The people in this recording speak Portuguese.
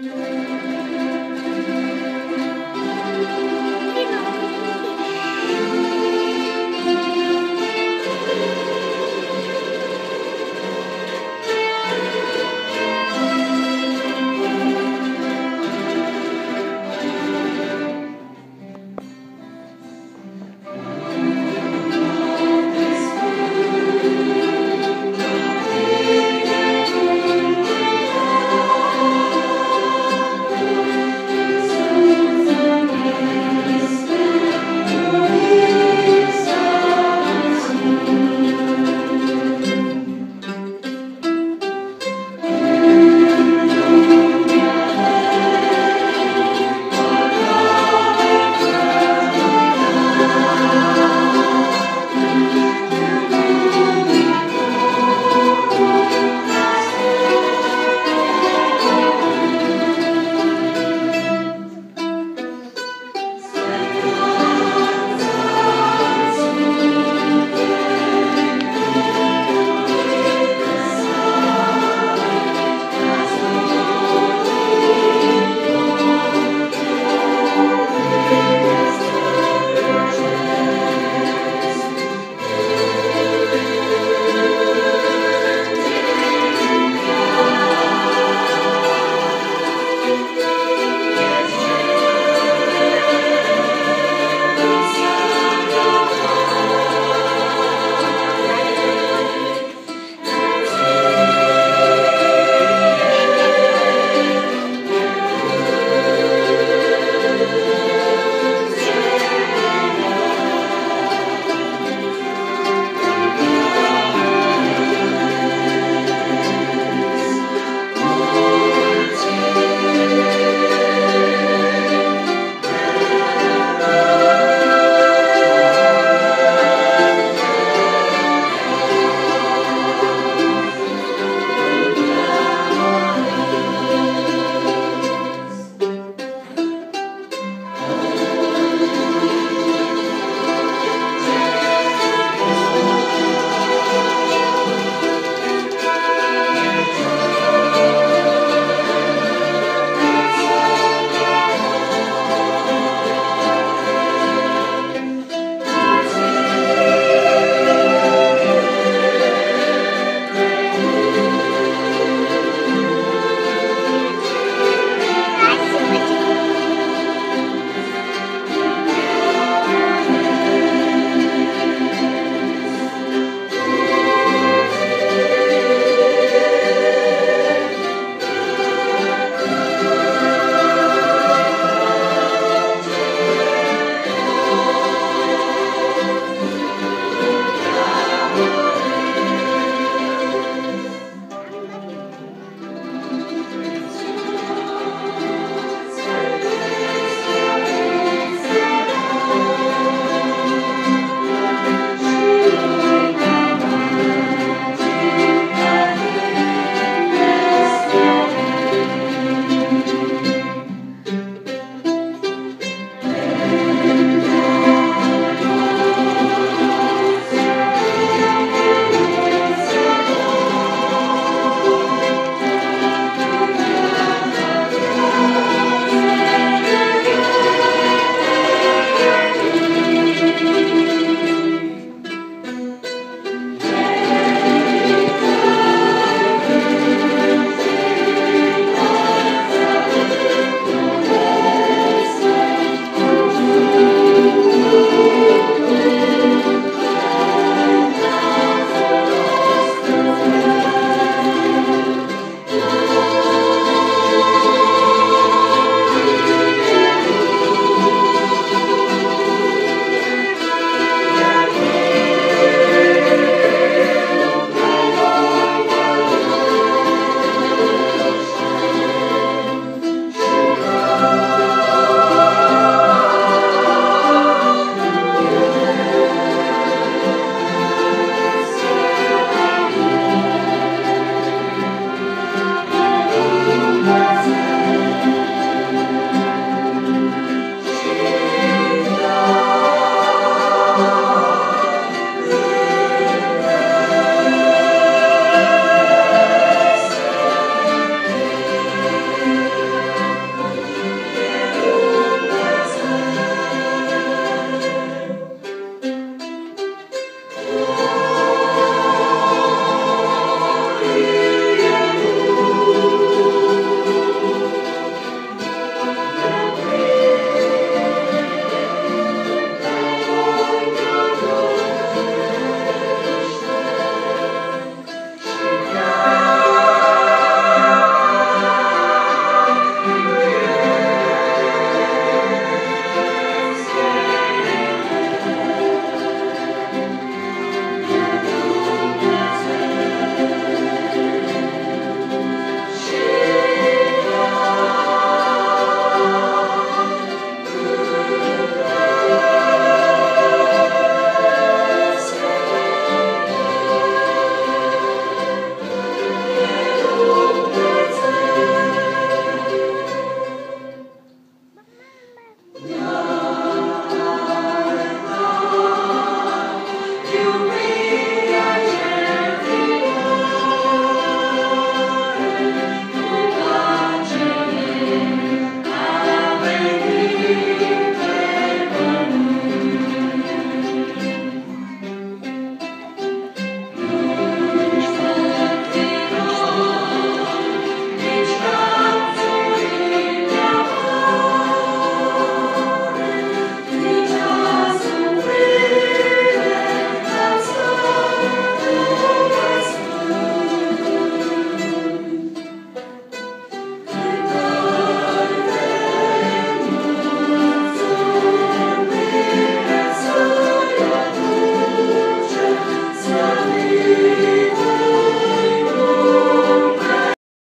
Música